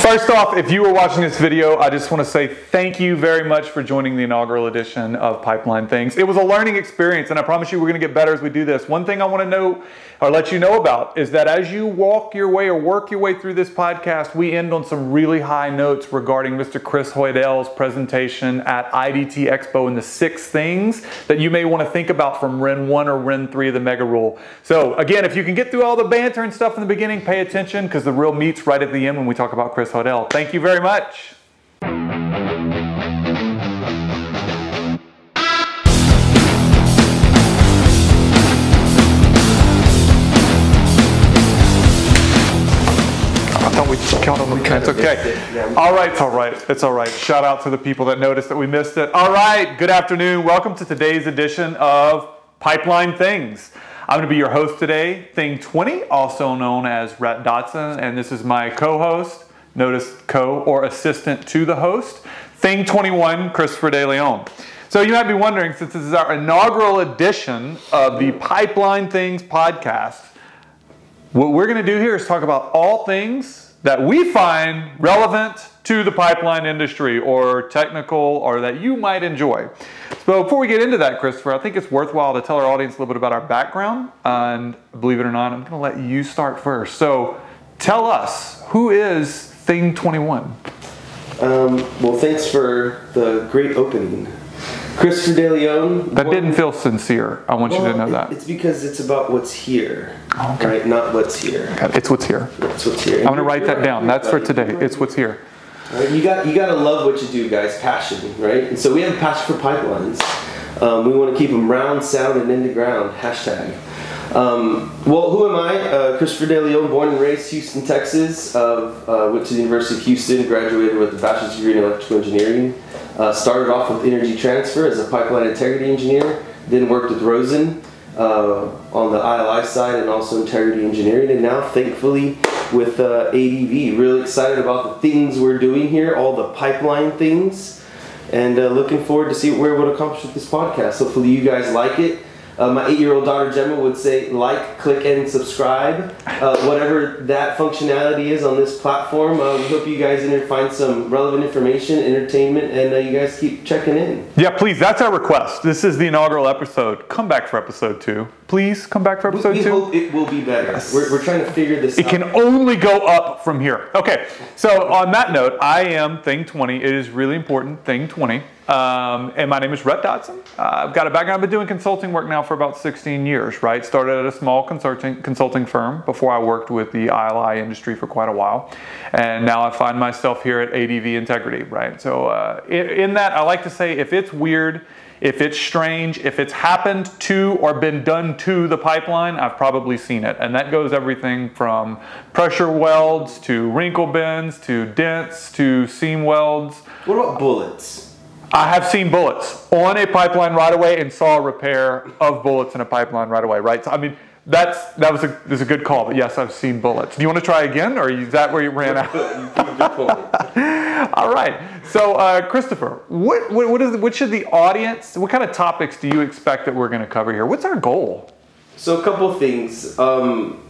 First off, if you were watching this video, I just want to say thank you very much for joining the inaugural edition of Pipeline Things. It was a learning experience, and I promise you we're going to get better as we do this. One thing I want to know or let you know about is that as you walk your way or work your way through this podcast, we end on some really high notes regarding Mr. Chris Hoidal's presentation at IDT Expo and the six things that you may want to think about from RIN 1 or RIN 3 of the Mega Rule. So, again, if you can get through all the banter and stuff in the beginning, pay attention because the real meat's right at the end when we talk about Chris Hoidal. Thank you very much. Thought we the It's okay. All right, it's all right. It's all right. Shout out to the people that noticed that we missed it. All right, good afternoon. Welcome to today's edition of Pipeline Things. I'm going to be your host today, Thing 20, also known as Rhett Dotson, and this is my co-host, notice co or assistant to the host, Thing 21, Christopher De Leon. So you might be wondering, since this is our inaugural edition of the Pipeline Things podcast, what we're going to do here is talk about all things that we find relevant to the pipeline industry or technical or that you might enjoy. So before we get into that, Christopher, I think it's worthwhile to tell our audience a little bit about our background. And believe it or not, I'm going to let you start first. So tell us, who is Thing 21? Um, well, thanks for the great opening. Christopher De Leon. That didn't feel sincere. I want you to know it- that. It's because it's about what's here, okay. right? Not what's here. It's what's here. That's what's here. I'm going to write that down. That's for today. It's what's here. Right? You got you got to love what you do, guys. Passion, right? And so we have a passion for pipelines. Um, we want to keep them round, sound, and in the ground. Hashtag. Um, well, who am I? Uh, Christopher De Leon, born and raised Houston, Texas. Uh, uh, went to the University of Houston, graduated with a bachelor's degree in electrical engineering. Uh, started off with energy transfer as a pipeline integrity engineer. Then worked with Rosen uh, on the ILI side and also integrity engineering. And now, thankfully, with uh, ADV. Really excited about the things we're doing here, all the pipeline things, and uh, looking forward to see what we're able to accomplish with this podcast. Hopefully, you guys like it. Uh, my eight-year-old daughter Gemma would say, like, click, and subscribe. Uh, whatever that functionality is on this platform, uh, we hope you guys in here find some relevant information, entertainment, and uh, you guys keep checking in. Yeah, please. That's our request. This is the inaugural episode. Come back for episode two. Please come back for episode we two. hope it will be better. We're, we're trying to figure this It out. It can only go up from here. Okay, so on that note, I am Thing 20. It is really important, Thing 20. Um, and my name is Rhett Dotson. Uh, I've got a background. I've been doing consulting work now for about 16 years, right? Started at a small consulting, consulting firm before I worked with the ILI industry for quite a while. And now I find myself here at ADV Integrity, right? So uh, in that, I like to say if it's weird, if it's strange, if it's happened to or been done to the pipeline, I've probably seen it. And that goes everything from pressure welds to wrinkle bends to dents to seam welds. What about bullets? I have seen bullets on a pipeline right away and saw a repair of bullets in a pipeline right away, right? So, I mean, that's that was a, that's a good call, but yes, I've seen bullets. Do you want to try again, or is that where you ran out? You proved your point. All right. So, uh, Christopher, what, what, what, is, what should the audience, what kind of topics do you expect that we're going to cover here? What's our goal? So a couple of things. Um,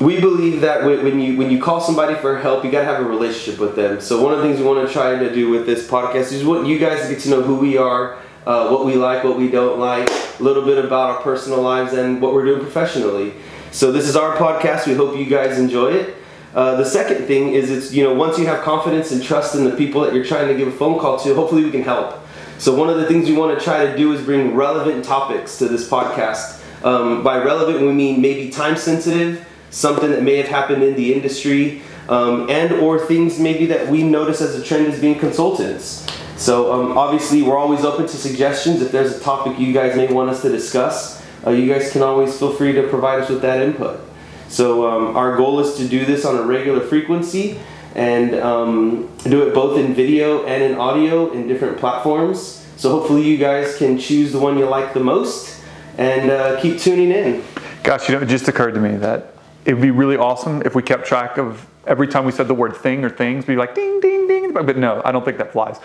we believe that when you when you call somebody for help, you gotta have a relationship with them. So one of the things we want to try to do with this podcast is want you guys to get to know who we are, uh, what we like, what we don't like, a little bit about our personal lives, and what we're doing professionally. So this is our podcast. We hope you guys enjoy it. Uh, the second thing is it's you know once you have confidence and trust in the people that you're trying to give a phone call to, hopefully we can help. So one of the things we want to try to do is bring relevant topics to this podcast. Um, by relevant, we mean maybe time sensitive, something that may have happened in the industry, um, and or things maybe that we notice as a trend as being consultants. So um, obviously, we're always open to suggestions. If there's a topic you guys may want us to discuss, uh, you guys can always feel free to provide us with that input. So um, our goal is to do this on a regular frequency and um, do it both in video and in audio in different platforms. So hopefully you guys can choose the one you like the most and uh, keep tuning in. Gosh, you know, it just occurred to me that it would be really awesome if we kept track of every time we said the word thing or things, we'd be like ding, ding, ding, think about it, but no, I don't think that flies.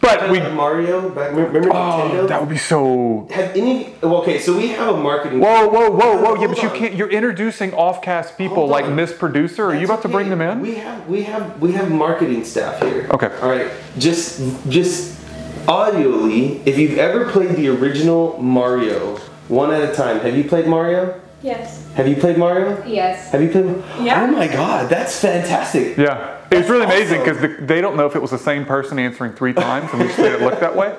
But we, Mario, back, remember oh, Nintendo? that would be so. have any? Okay, so we have a marketing. Whoa, whoa, whoa, whoa! Yeah, but you can't. You're introducing off-cast people Hold like on. Miss Producer. Are you That's about to bring them in? We have we have we have marketing staff here. Okay. All right. Just just audioly, if you've ever played the original Mario, one at a time. Have you played Mario? Yes. Have you played Mario? Yes. Have you played? Yeah. Oh my God, that's fantastic. Yeah, it was really amazing awesome. because they don't know if it was the same person answering three times, and we just made it look that way.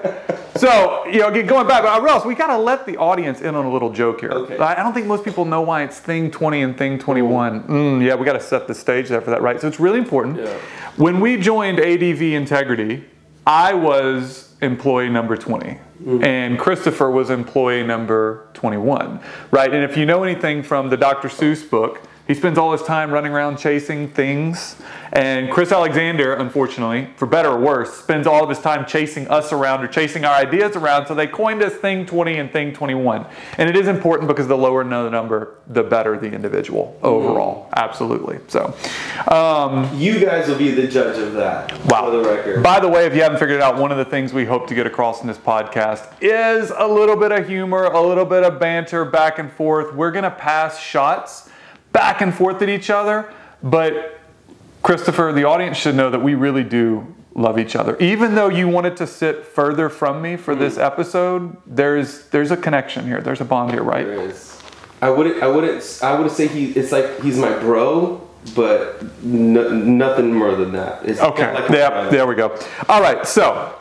So, you know, again, going back, but Ross, we got to let the audience in on a little joke here. Okay. I I don't think most people know why it's thing 20 and thing 21. Mm, yeah, we got to set the stage there for that, right? So it's really important. Yeah. When we joined ADV Integrity, I was employee number 20. Mm-hmm. And Christopher was employee number 21, right? And if you know anything from the Dr. Seuss book, he spends all his time running around chasing things. And Chris Alexander, unfortunately, for better or worse, spends all of his time chasing us around or chasing our ideas around. So they coined us Thing 20 and Thing 21. And it is important because the lower the number, the better the individual overall. Absolutely. So, um, You guys will be the judge of that. Wow. For the record. By the way, if you haven't figured it out, one of the things we hope to get across in this podcast is a little bit of humor, a little bit of banter back and forth. We're going to pass shots back and forth at each other, but Christopher, the audience should know that we really do love each other. Even though you wanted to sit further from me for this mm-hmm. episode, there's there's a connection here. There's a bond here, right? There is. I wouldn't. I wouldn't. I wouldn't say he. It's like he's my bro, but no, nothing more than that. It's Okay. like yeah, there we go. All right. So,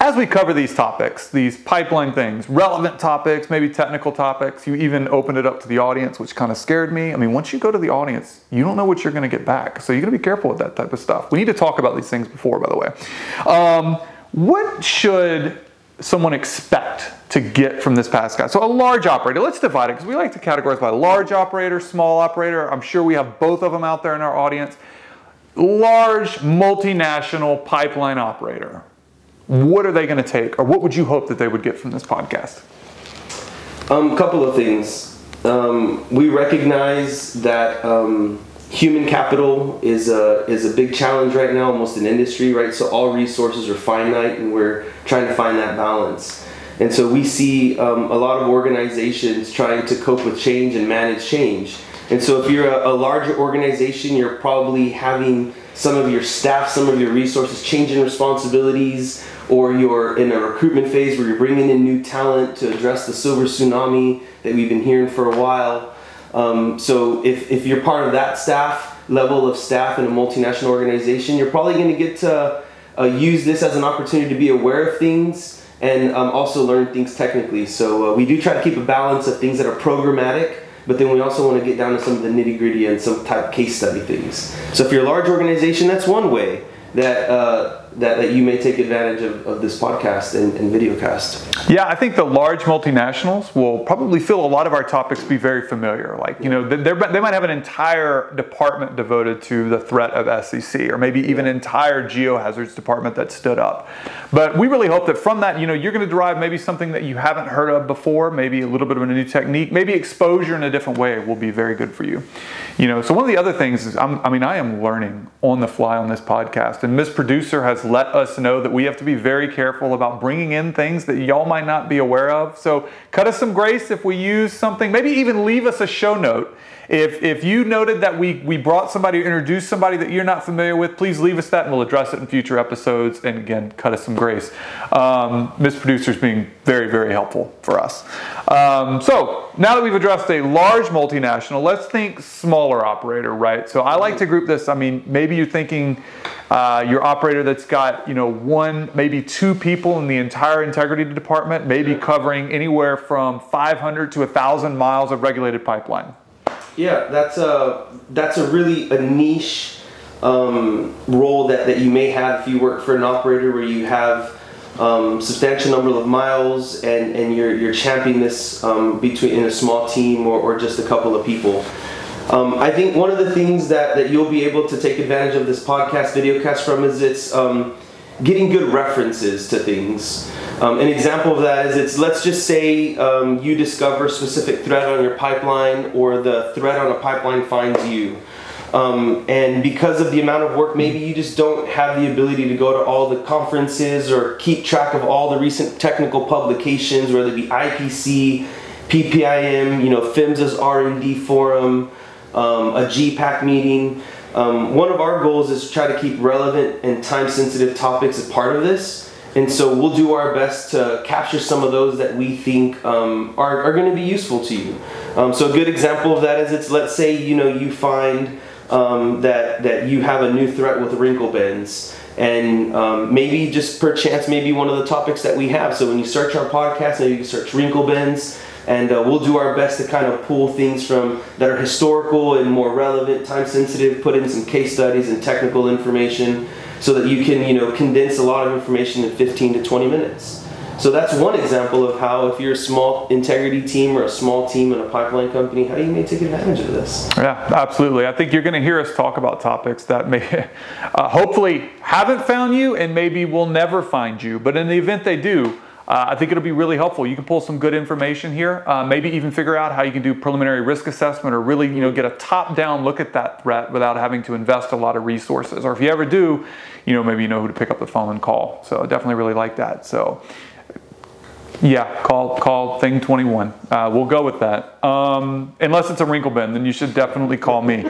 as we cover these topics, these pipeline things, relevant topics, maybe technical topics, you even opened it up to the audience, which kind of scared me. I mean, once you go to the audience, you don't know what you're going to get back. So, you're going to be careful with that type of stuff. We need to talk about these things before, by the way. Um, what should someone expect to get from this podcast? So, a large operator, let's divide it because we like to categorize by large operator, small operator. I'm sure we have both of them out there in our audience large multinational pipeline operator, what are they going to take, or what would you hope that they would get from this podcast? Um, a couple of things. Um, we recognize that um, human capital is a is a big challenge right now, almost an industry, right? So all resources are finite, and we're trying to find that balance. And so we see um, a lot of organizations trying to cope with change and manage change. And so if you're a, a larger organization, you're probably having some of your staff, some of your resources changing responsibilities, or you're in a recruitment phase where you're bringing in new talent to address the silver tsunami that we've been hearing for a while. Um, so if, if you're part of that staff level of staff in a multinational organization, you're probably going to get to uh, use this as an opportunity to be aware of things and um, also learn things technically. So uh, we do try to keep a balance of things that are programmatic, but then we also want to get down to some of the nitty gritty and some type case study things. So if you're a large organization, that's one way that uh, that, that you may take advantage of, of this podcast and, and videocast. Yeah, I think the large multinationals will probably feel a lot of our topics be very familiar. Like, you know, they're, might have an entire department devoted to the threat of SCC, or maybe even an entire geohazards department that stood up. But we really hope that from that, you know, you're going to derive maybe something that you haven't heard of before, maybe a little bit of a new technique, maybe exposure in a different way will be very good for you. You know, so one of the other things is, I'm, I mean, I am learning on the fly on this podcast, and Miss Producer has let us know that we have to be very careful about bringing in things that y'all might not be aware of. So cut us some grace if we use something, maybe even leave us a show note. If, if you noted that we, we brought somebody or introduced somebody that you're not familiar with, please leave us that and we'll address it in future episodes. And again, cut us some grace. Um, Miss Producer's being very, very helpful for us. Um, so now that we've addressed a large multinational, let's think smaller operator, right? So I like to group this. I mean, maybe you're thinking uh, your operator that's got you know one, maybe two people in the entire integrity department, maybe covering anywhere from 500 to 1,000 miles of regulated pipeline. Yeah, that's a that's a really a niche um, role that, that you may have if you work for an operator where you have um, substantial number of miles and, and you're, you're championing this um, between in a small team or, or just a couple of people. Um, I think one of the things that, that you'll be able to take advantage of this podcast, videocast from is it's um, getting good references to things. Um, an example of that is it's let's just say um, you discover a specific thread on your pipeline or the thread on a pipeline finds you. Um, and because of the amount of work, maybe you just don't have the ability to go to all the conferences or keep track of all the recent technical publications, whether it be IPC, PPIM, you know, PHMSA's R&D forum, um, a GPAC meeting. Um, one of our goals is to try to keep relevant and time-sensitive topics as part of this. And so we'll do our best to capture some of those that we think um, are, are going to be useful to you. Um, so a good example of that is it's let's say you know you find um, that that you have a new threat with wrinkle bends. And um, maybe just per chance maybe one of the topics that we have. So when you search our podcast maybe you search wrinkle bends. And uh, we'll do our best to kind of pull things from that are historical and more relevant time sensitive put in some case studies and technical information so that you can you know condense a lot of information in 15 to 20 minutes so that's one example of how if you're a small integrity team or a small team in a pipeline company, how do you may take advantage of this. Yeah, absolutely. I think you're going to hear us talk about topics that may uh, hopefully haven't found you and maybe will never find you. But in the event they do, uh, I think it'll be really helpful. You can pull some good information here, uh, maybe even figure out how you can do preliminary risk assessment or really, you know, get a top-down look at that threat without having to invest a lot of resources. Or if you ever do, you know, maybe you know who to pick up the phone and call. So definitely really like that. So yeah, call call thing 21. Uh, we'll go with that. Um, unless it's a wrinkle bend, then you should definitely call me.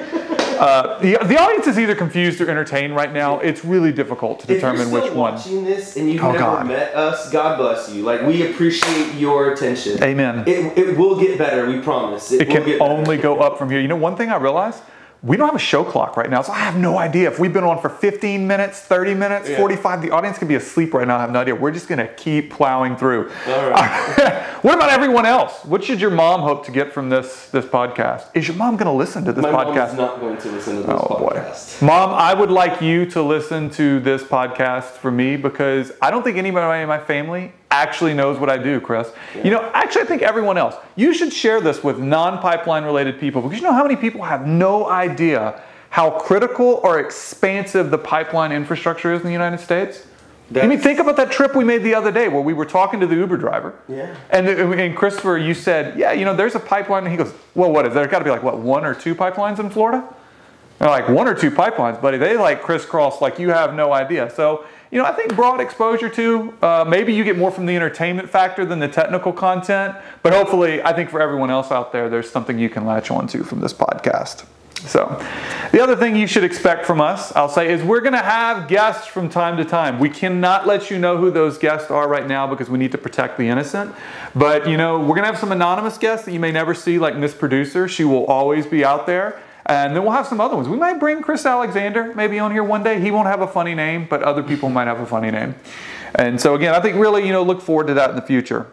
Uh, the, the audience is either confused or entertained right now. It's really difficult to determine which one. watching this and you've oh, never God. met us, God bless you. Like we appreciate your attention. Amen. It, it will get better. We promise. It, it can only go up from here. You know, one thing I realized we don't have a show clock right now, so I have no idea if we've been on for 15 minutes, 30 minutes, yeah. 45. The audience could be asleep right now. I have no idea. We're just going to keep plowing through. All right. what about everyone else? What should your mom hope to get from this this podcast? Is your mom going to listen to this My podcast? My not going to listen to this oh, podcast. Boy. Mom, I would like you to listen to this podcast for me because I don't think anybody in my family actually knows what I do, Chris. Yeah. You know, actually, I think everyone else, you should share this with non pipeline related people because you know how many people have no idea how critical or expansive the pipeline infrastructure is in the United States? That's, I mean, think about that trip we made the other day where we were talking to the Uber driver. Yeah. And, uh, and Christopher, you said, yeah, you know, there's a pipeline. And he goes, well, what is there? Got to be like, what, one or two pipelines in Florida? They're like, one or two pipelines, buddy. They like crisscross like you have no idea. So you know, I think broad exposure to, uh, maybe you get more from the entertainment factor than the technical content, but hopefully, I think for everyone else out there, there's something you can latch onto from this podcast. So, the other thing you should expect from us, I'll say, is we're going to have guests from time to time. We cannot let you know who those guests are right now because we need to protect the innocent. But, you know, we're going to have some anonymous guests that you may never see, like Miss Producer. She will always be out there. And then we'll have some other ones. We might bring Chris Alexander maybe on here one day. He won't have a funny name, but other people might have a funny name. And so again, I think really, you know, look forward to that in the future.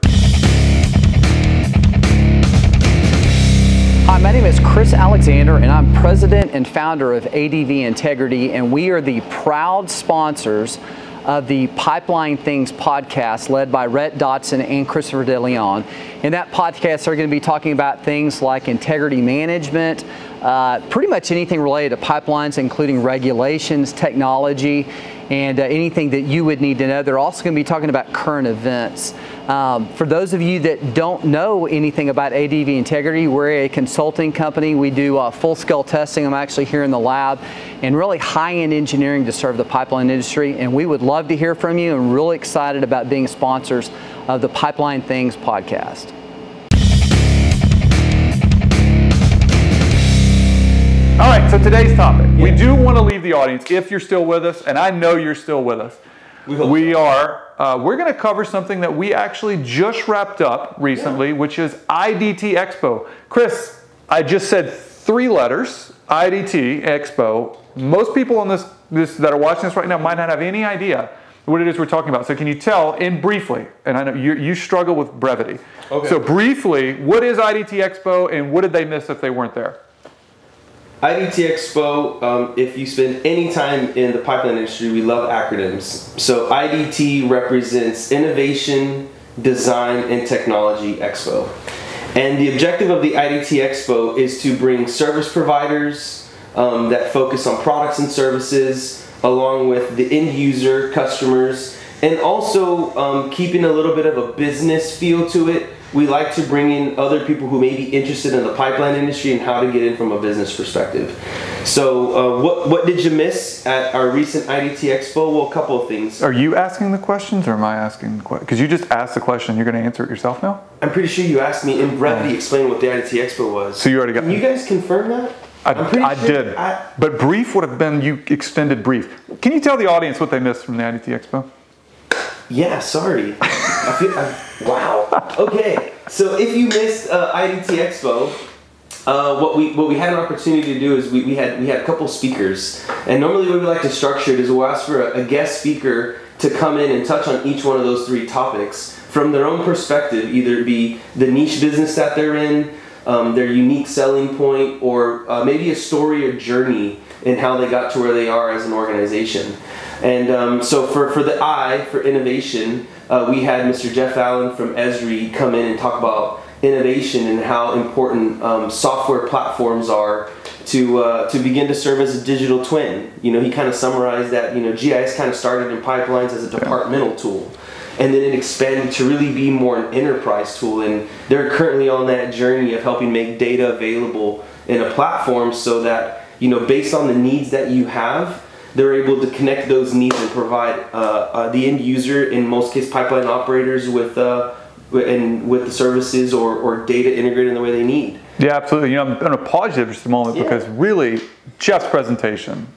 Hi, my name is Chris Alexander, and I'm president and founder of ADV Integrity, and we are the proud sponsors of the Pipeline Things podcast led by Rhett Dotson and Christopher De Leon. In that podcast, they're going to be talking about things like integrity management, uh, pretty much anything related to pipelines, including regulations, technology, and uh, anything that you would need to know. They're also going to be talking about current events. Um, for those of you that don't know anything about ADV Integrity, we're a consulting company. We do uh, full-scale testing. I'm actually here in the lab and really high-end engineering to serve the pipeline industry. And we would love to hear from you and really excited about being sponsors of the Pipeline Things podcast. All right, so today's topic. Yeah. We do want to leave the audience, if you're still with us, and I know you're still with us. We, we so. are. Uh, we're going to cover something that we actually just wrapped up recently, yeah. which is IDT Expo. Chris, I just said three letters, IDT Expo. Most people on this, this that are watching this right now might not have any idea what it is we're talking about. So can you tell in briefly, and I know you, you struggle with brevity. Okay. So briefly, what is IDT Expo and what did they miss if they weren't there? IDT Expo, um, if you spend any time in the pipeline industry, we love acronyms. So IDT represents Innovation, Design, and Technology Expo. And the objective of the IDT Expo is to bring service providers um, that focus on products and services along with the end user, customers, and also um, keeping a little bit of a business feel to it we like to bring in other people who may be interested in the pipeline industry and how to get in from a business perspective. So, uh, what what did you miss at our recent IDT Expo? Well, a couple of things. Are you asking the questions or am I asking the questions? Because you just asked the question. You're going to answer it yourself now? I'm pretty sure you asked me in brevity Oh. explain what the IDT Expo was. So you already got- Can you guys confirm that? I, I sure did. I- but brief would have been you extended brief. Can you tell the audience what they missed from the IDT Expo? Yeah, sorry. I feel, I, wow. Okay, so if you missed uh, IDT Expo, uh, what we what we had an opportunity to do is we, we had we had a couple speakers, and normally what we like to structure it is we'll ask for a, a guest speaker to come in and touch on each one of those three topics from their own perspective, either it be the niche business that they're in, um, their unique selling point, or uh, maybe a story or journey in how they got to where they are as an organization. And um, so for, for the I, for innovation, uh, we had Mr. Jeff Allen from Esri come in and talk about innovation and how important um, software platforms are to, uh, to begin to serve as a digital twin. You know, he kind of summarized that, you know, GIS kind of started in pipelines as a departmental tool. And then it expanded to really be more an enterprise tool. And they're currently on that journey of helping make data available in a platform so that, you know, based on the needs that you have, they're able to connect those needs and provide uh, uh, the end user, in most case, pipeline operators with uh, and with the services or, or data integrated in the way they need. Yeah, absolutely. You know, I'm going to pause you just a moment Yeah. because really, Jeff's presentation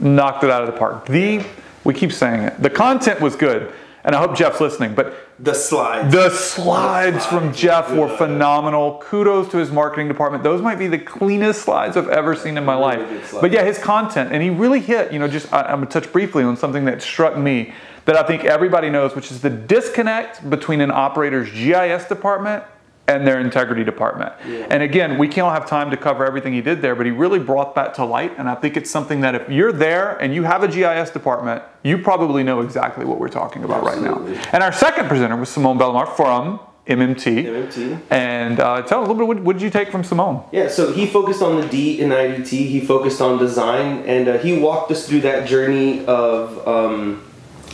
knocked it out of the park. The, we keep saying it, the content was good, and I hope Jeff's listening, but The slides. the slides from slides Jeff were phenomenal. Kudos to his marketing department. Those might be the cleanest slides I've ever seen in my Really life. But yeah, his content, and he really hit, you know, just I, I'm to touch briefly on something that struck me that I think everybody knows, which is the disconnect between an operator's GIS department and their integrity department. And again, we can't have time to cover everything he did there, but he really brought that to light. And I think it's something that if you're there and you have a GIS department, you probably know exactly what we're talking about right now. And our second presenter was Simon Bellemare from MMT. MMT. And uh, tell us a little bit, what, what did you take from Simon? Yeah, so he focused on the D in IDT. He focused on design, and uh, he walked us through that journey of um,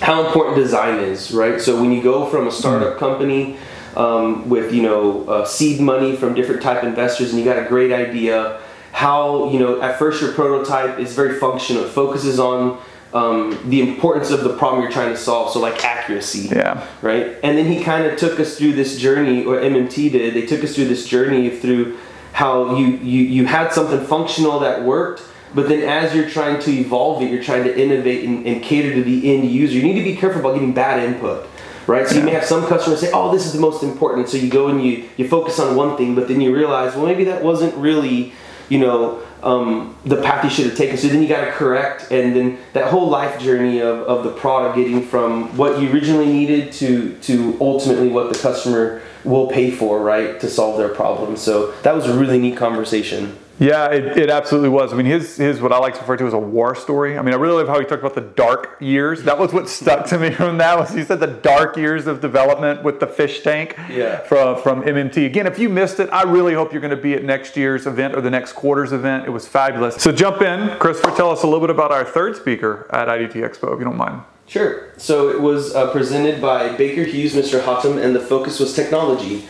how important design is, right? So when you go from a startup company um, with you know uh, seed money from different type investors, and you got a great idea, how you know at first your prototype is very functional. It focuses on um, the importance of the problem you're trying to solve. So like accuracy Yeah. right? And then he kind of took us through this journey, or MMT did. They took us through this journey through how you you you had something functional that worked, but then as you're trying to evolve it, you're trying to innovate and, and cater to the end user. You need to be careful about getting bad input. Right, so you may have some customers say, "Oh, this is the most important." So you go and you you focus on one thing, but then you realize, well, maybe that wasn't really, you know, um, the path you should have taken. So then you got to correct, and then that whole life journey of, of the product getting from what you originally needed to to ultimately what the customer will pay for, right, to solve their problem. So that was a really neat conversation. Yeah, it, it absolutely was. I mean, his his what I like to refer to as a war story. I mean, I really love how he talked about the dark years. That was what stuck to me from that was he said the dark years of development with the fish tank Yeah. from from MMT. Again, if you missed it, I really hope you're going to be at next year's event or the next quarter's event. It was fabulous. So jump in, Christopher. Tell us a little bit about our third speaker at IDT Expo, if you don't mind. Sure. So it was uh, presented by Baker Hughes, Mr. Hatem, and the focus was technology.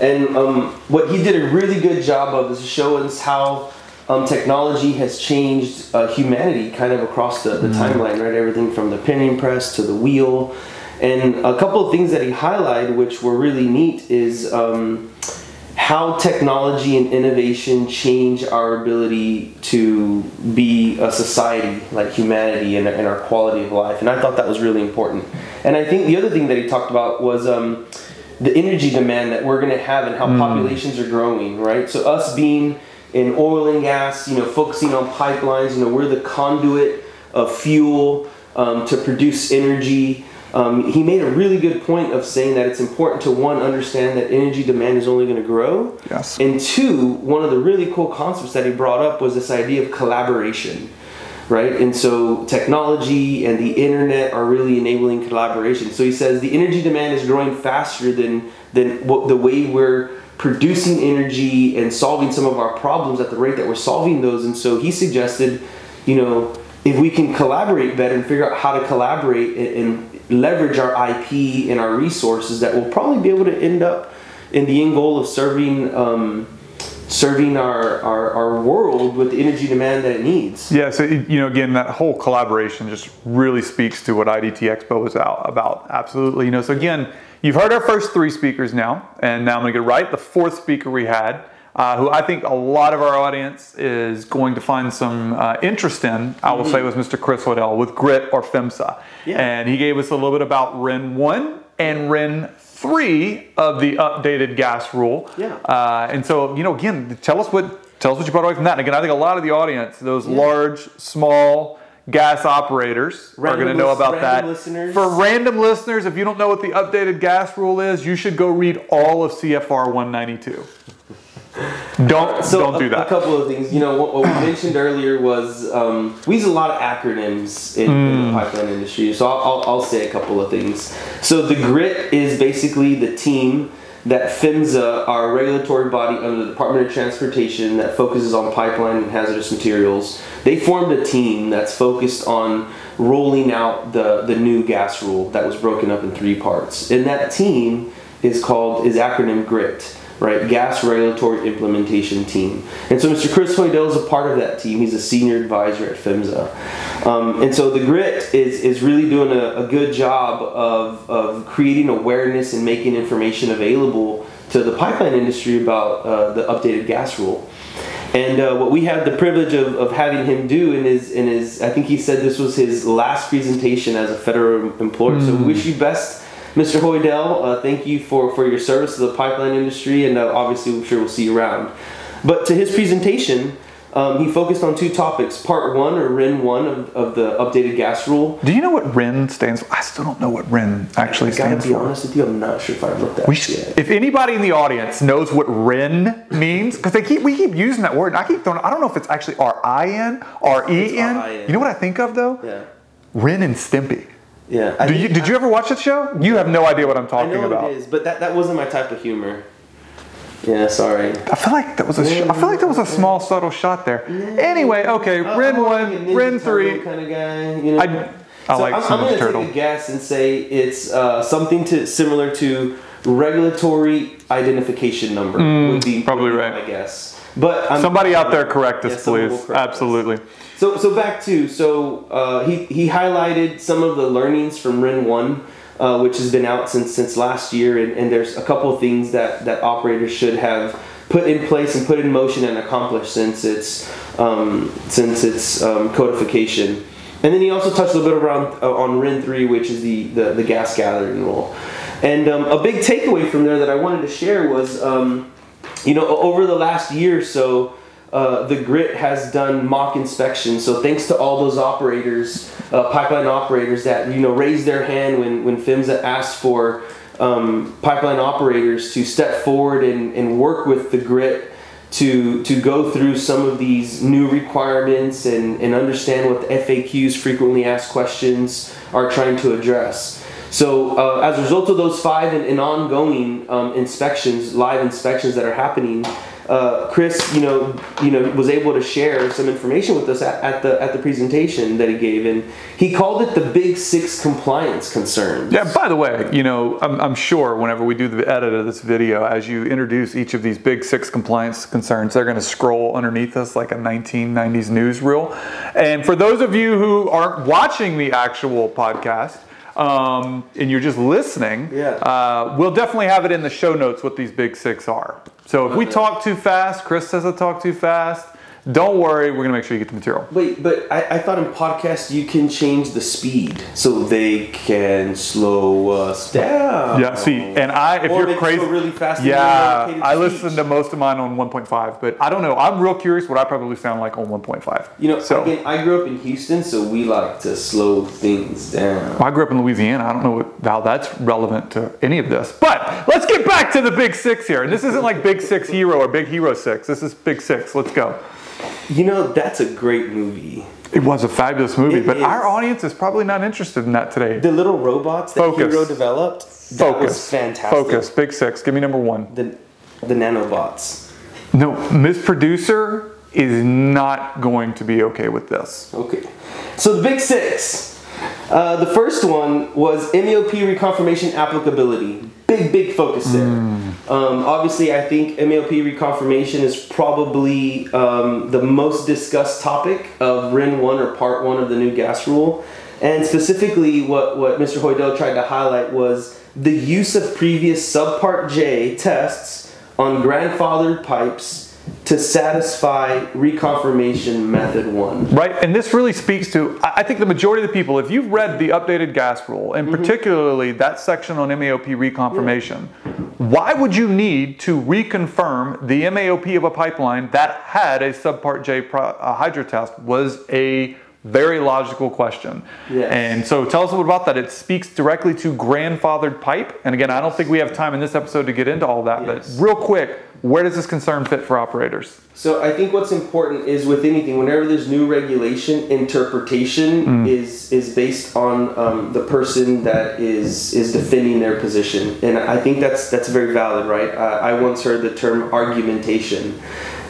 And um, what he did a really good job of is show us how um, technology has changed uh, humanity kind of across the, the timeline, right? Everything from the printing press to the wheel. And a couple of things that he highlighted, which were really neat, is um, how technology and innovation change our ability to be a society like humanity and, and our quality of life. And I thought that was really important. And I think the other thing that he talked about was um, the energy demand that we're going to have and how populations are growing, right? So us being in oil and gas, you know, focusing on pipelines, you know, we're the conduit of fuel um, to produce energy. Um, he made a really good point of saying that it's important to one understand that energy demand is only going to grow, Yes. and two, one of the really cool concepts that he brought up was this idea of collaboration, right? And so technology and the internet are really enabling collaboration. So he says the energy demand is growing faster than than what, the way we're producing energy and solving some of our problems at the rate that we're solving those. And so he suggested, you know, if we can collaborate better and figure out how to collaborate and, and leverage our IP and our resources, that we'll probably be able to end up in the end goal of serving um, serving our, our, our world with the energy demand that it needs. Yeah, so you know, again, that whole collaboration just really speaks to what IDT Expo was out about. Absolutely, you know. So again, you've heard our first three speakers now, and now I'm going to get right. The fourth speaker we had, uh, who I think a lot of our audience is going to find some uh, interest in, I will mm-hmm. say, was Mr. Chris Hoidal with Grit or PHMSA. yeah. and he gave us a little bit about RIN one and RIN three of the updated gas rule. Yeah. Uh, and so, you know, again, tell us what tell us what you brought away from that. And again, I think a lot of the audience, those yeah. large, small gas operators random are going to know about that. Listeners. For random listeners, if you don't know what the updated gas rule is, you should go read all of CFR 192. Don't so don't do that. A, couple of things. You know what, what we mentioned earlier was um, we use a lot of acronyms in, mm. in the mm. pipeline industry. So I'll, I'll, I'll, say a couple of things. So the GRIT is basically the team that PHMSA, our regulatory body under the Department of Transportation that focuses on pipeline and hazardous materials, they formed a team that's focused on rolling out the, the new gas rule that was broken up in three parts. And that team is called is acronym GRIT right? Gas Regulatory Implementation Team. And so Mr. Chris Hoidal is a part of that team. He's a senior advisor at PHMSA. Um, and so the GRIT is, is really doing a, a good job of, of creating awareness and making information available to the pipeline industry about uh, the updated gas rule. And uh, what we had the privilege of, of having him do in his, in his, I think he said this was his last presentation as a federal employee. Mm. So we wish you best Mr. Hoidal, uh, thank you for, for your service to the pipeline industry, and uh, obviously, I'm sure we'll see you around. But to his presentation, um, he focused on two topics. Part one, or RIN one, of, of the updated gas rule. Do you know what RIN stands for? I still don't know what RIN actually stands for. I gotta be honest with you, I'm not sure if I looked at we should, yet. If anybody in the audience knows what RIN means, because they keep we keep using that word, and I keep throwing. I don't know if it's actually R I N, R E N. You know what I think of though? Yeah. Ren and Stimpy. Yeah. Do you, did you ever watch the show? You have no idea what I'm talking I know about. it is, but that, that wasn't my type of humor. Yeah, sorry. I feel like that was a. Sh- I feel like that was a small, subtle shot there. Anyway, okay, uh, Ren one, Ren three. Kind of guy, you know. I, I so like I'm, I'm going to take a guess and say it's uh, something to similar to regulatory identification number. Mm, would be probably right. I guess. But I'm, somebody out there correct us, yeah, please. Correct Absolutely. Us. So, so back to so uh, he he highlighted some of the learnings from RIN one, uh, which has been out since since last year, and, and there's a couple things that that operators should have put in place and put in motion and accomplished since its um, since its um, codification. And then he also touched a little bit around uh, on RIN three, which is the the, the gas gathering rule. And um, a big takeaway from there that I wanted to share was, um, you know, over the last year or so, uh, the grit has done mock inspections. So thanks to all those operators, uh, pipeline operators that you know raised their hand when when PHMSA asked for um, pipeline operators to step forward and, and work with the grit to to go through some of these new requirements and, and understand what the FAQs, frequently asked questions, are trying to address. So uh, as a result of those five and, and ongoing um, inspections, live inspections that are happening, uh, Chris, you know, you know, was able to share some information with us at, at, the at the presentation that he gave, and he called it the Big Six compliance concerns. Yeah. By the way, you know, I'm, I'm sure whenever we do the edit of this video, as you introduce each of these Big Six compliance concerns, they're going to scroll underneath us like a 1990s newsreel. And for those of you who aren't watching the actual podcast um, and you're just listening, yeah. uh, we'll definitely have it in the show notes what these big six are. So if we talk too fast, Chris says I talk too fast, don't worry, we're gonna make sure you get the material. Wait, but I, I thought in podcasts you can change the speed so they can slow us down. Yeah, see, and I if or you're crazy, really fast. Yeah, I listen to most of mine on 1.5, but I don't know. I'm real curious what I probably sound like on 1.5. You know, so again, I grew up in Houston, so we like to slow things down. I grew up in Louisiana. I don't know what, how that's relevant to any of this, but let's get back to the Big Six here. And this isn't like Big Six Hero or Big Hero Six. This is Big Six. Let's go. You know, that's a great movie. It was a fabulous movie, it but is. our audience is probably not interested in that today. The little robots that Focus. Hero developed, that Focus. was fantastic. Focus, Big Six. Give me number one. The, the nanobots. No, Miss Producer is not going to be okay with this. Okay. So the Big Six. Uh, the first one was MAOP reconfirmation applicability. Big, big focus there. Mm. Um, obviously, I think MAOP reconfirmation is probably um, the most discussed topic of RIN 1 or Part 1 of the new gas rule. And specifically, what, what Mr. Hoidal tried to highlight was the use of previous Subpart J tests on grandfathered pipes to satisfy reconfirmation method one. Right, and this really speaks to, I think the majority of the people, if you've read the updated gas rule, and mm-hmm. particularly that section on MAOP reconfirmation, yeah. why would you need to reconfirm the MAOP of a pipeline that had a subpart J pro, hydro test was a very logical question. Yes. And so tell us a little about that. It speaks directly to grandfathered pipe. And again, I don't think we have time in this episode to get into all that, yes. but real quick, where does this concern fit for operators? So I think what's important is with anything, whenever there's new regulation, interpretation mm. is is based on um, the person that is is defending their position, and I think that's that's very valid, right? Uh, I once heard the term argumentation,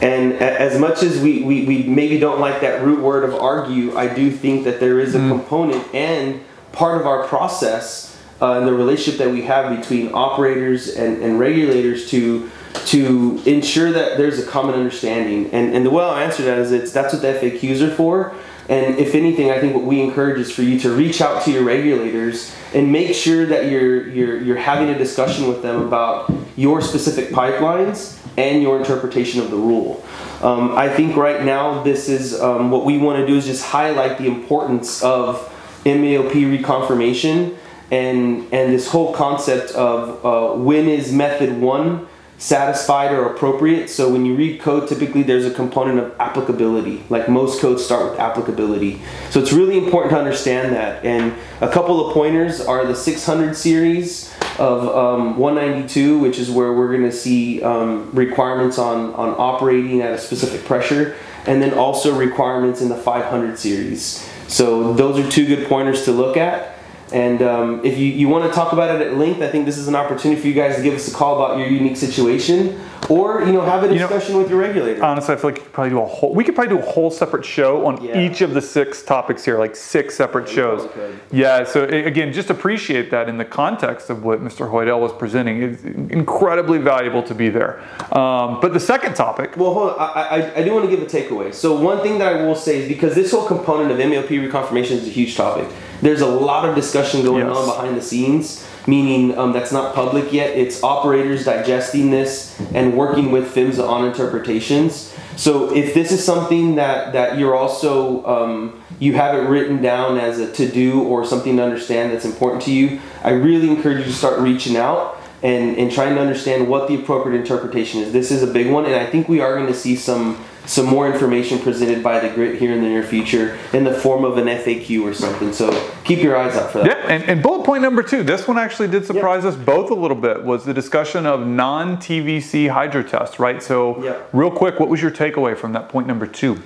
and as much as we, we, we maybe don't like that root word of argue, I do think that there is a mm. component and part of our process uh, and the relationship that we have between operators and, and regulators to to ensure that there's a common understanding. And, and the way I'll answer that is it's that's what the FAQs are for. And if anything, I think what we encourage is for you to reach out to your regulators and make sure that you're you're you're having a discussion with them about your specific pipelines and your interpretation of the rule. Um, I think right now this is um, what we want to do is just highlight the importance of MAOP reconfirmation and and this whole concept of uh, when is method one satisfied or appropriate. So when you read code, typically there's a component of applicability. Like most codes start with applicability. So it's really important to understand that. And a couple of pointers are the 600 series of um, 192, which is where we're going to see um, requirements on, on operating at a specific pressure, and then also requirements in the 500 series. So those are two good pointers to look at. And um, if you, you want to talk about it at length, I think this is an opportunity for you guys to give us a call about your unique situation or you know have a discussion you know, with your regulator. Honestly, I feel like you could probably do a whole. We could probably do a whole separate show on yeah. each of the six topics here, like six separate shows. Yeah. So again, just appreciate that in the context of what Mr. Hoidal was presenting. It's incredibly valuable to be there. Um, but the second topic. Well, hold on. I, I, I do want to give a takeaway. So one thing that I will say is because this whole component of MAOP reconfirmation is a huge topic. There's a lot of discussion going yes. on behind the scenes meaning um, that's not public yet. It's operators digesting this and working with PHMSA on interpretations. So if this is something that, that you're also, um, you have it written down as a to do or something to understand that's important to you, I really encourage you to start reaching out and, and trying to understand what the appropriate interpretation is. This is a big one, and I think we are going to see some some more information presented by the grit here in the near future in the form of an FAQ or something. So keep your eyes out for that. Yeah, and, and bullet point number two, this one actually did surprise yep. us both a little bit, was the discussion of non-TVC hydro tests, right? So yep. real quick, what was your takeaway from that point number two?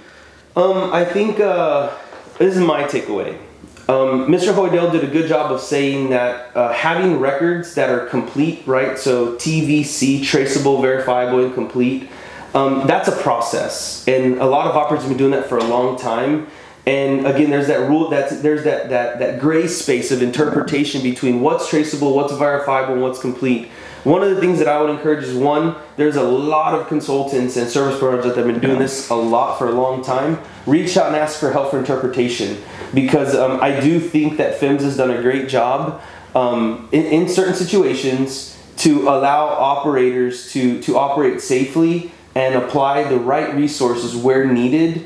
Um, I think uh, this is my takeaway. Um, Mr. Hoidal did a good job of saying that uh, having records that are complete, right? So TVC, traceable, verifiable, and complete, um, that's a process, and a lot of operators have been doing that for a long time. And again, there's that rule that there's that that that gray space of interpretation between what's traceable, what's verifiable, and what's complete. One of the things that I would encourage is one, there's a lot of consultants and service providers that have been doing this a lot for a long time. Reach out and ask for help for interpretation because um, I do think that PHMSA has done a great job um, in, in certain situations to allow operators to, to operate safely and apply the right resources where needed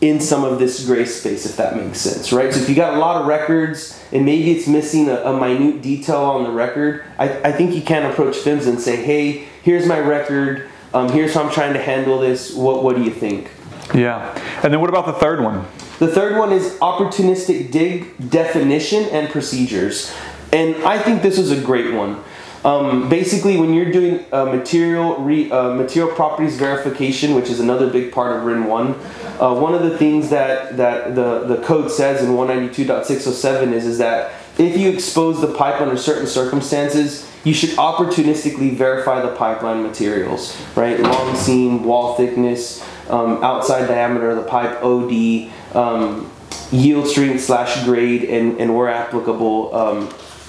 in some of this gray space, if that makes sense, right? So if you got a lot of records and maybe it's missing a, a minute detail on the record, I, I, think you can approach PHMSA and say, hey, here's my record, um, here's how I'm trying to handle this, what, what do you think? Yeah. And then what about the third one? The third one is opportunistic dig definition and procedures. And I think this is a great one. Um, basically, when you're doing material re, uh, material properties verification, which is another big part of RIN one, uh, one of the things that that the the code says in 192.607 is is that if you expose the pipe under certain circumstances, you should opportunistically verify the pipeline materials, right? Long seam, wall thickness, um, outside diameter of the pipe, OD, um, yield strength slash grade, and, and where applicable,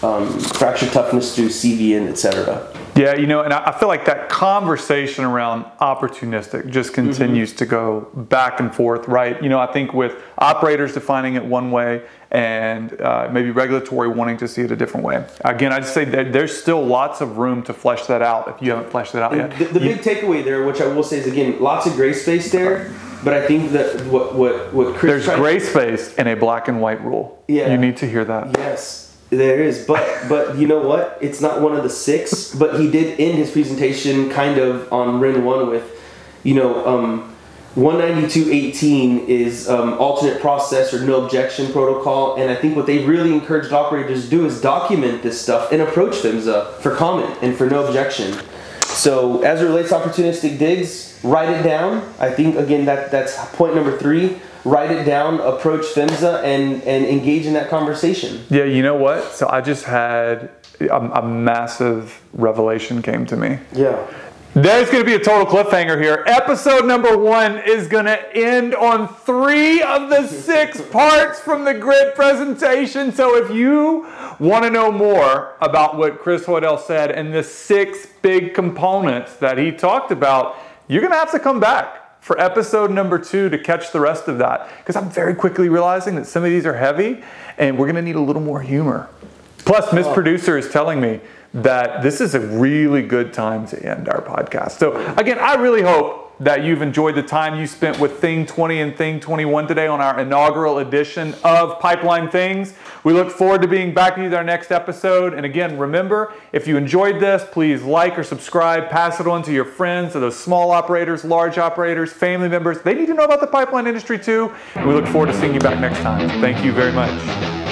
um, fracture toughness through CVN, etc. Yeah, you know, and I feel like that conversation around opportunistic just mm-hmm. continues mm-hmm. to go back and forth, right? You know, I think with operators defining it one way and uh, maybe regulatory wanting to see it a different way. Again, I'd say that there's still lots of room to flesh that out if you haven't fleshed that out and yet. The, the big takeaway there, which I will say is again, lots of gray space there. But I think that what what what Chris there's gray space in a black and white rule. Yeah, you need to hear that. Yes, there is, but but you know what? It's not one of the six. But he did end his presentation kind of on RIN one with, you know, um, 192.18 is um, alternate process or no objection protocol, and I think what they really encouraged operators to do is document this stuff and approach PHMSA for comment and for no objection. So as it relates to opportunistic digs, write it down. I think again that that's point number three write it down, approach PHMSA, and, and engage in that conversation. Yeah, you know what? So I just had a, a massive revelation came to me. Yeah. There's going to be a total cliffhanger here. Episode number one is going to end on three of the six parts from the grid presentation. So if you want to know more about what Chris Hoidal said and the six big components that he talked about, you're going to have to come back for episode number two to catch the rest of that because I'm very quickly realizing that some of these are heavy and we're going to need a little more humor. Plus, Miss. Producer is telling me that this is a really good time to end our podcast. So, again, I really hope that you've enjoyed the time you spent with Thing 20 and Thing 21 today on our inaugural edition of Pipeline Things. We look forward to being back with you our next episode. And again, remember, if you enjoyed this, please like or subscribe, pass it on to your friends, to those small operators, large operators, family members. They need to know about the pipeline industry too. And we look forward to seeing you back next time. Thank you very much.